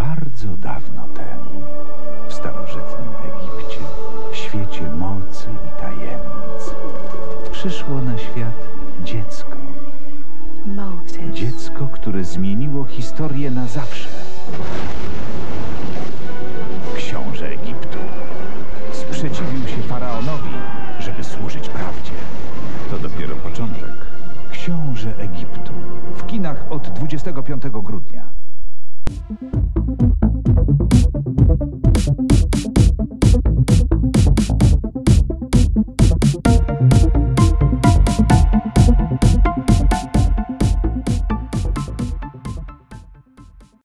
bardzo dawno temu, w starożytnym Egipcie, świecie mocy i tajemnic, przyszło na świat dziecko. Dziecko, które zmieniło historię na zawsze. Książę Egiptu sprzeciwił się faraonowi, żeby służyć prawdzie. To dopiero początek. Książę Egiptu w kinach od 25 grudnia.